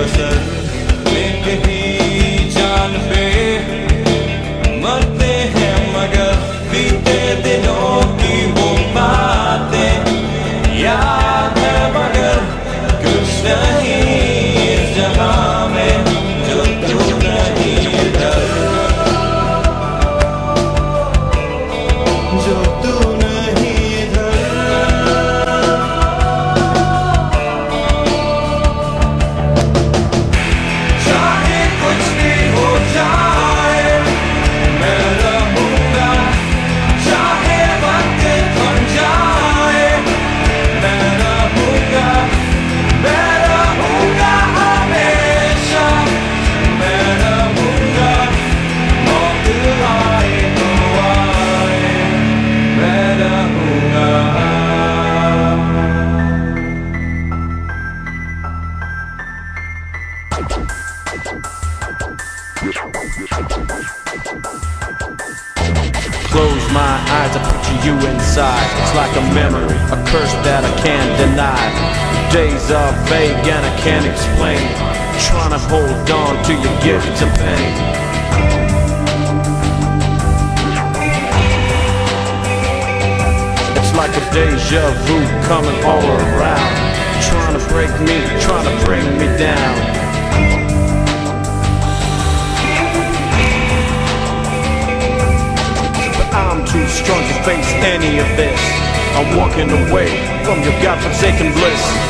Universal Close my eyes, I picture you inside. It's like a memory, a curse that I can't deny. Days are vague and I can't explain. Trying to hold on to your gifts of pain. It's like a deja vu coming all around. Trying to break me, trying to bring me down. Too strong to face any of this. I'm walking away from your godforsaken bliss.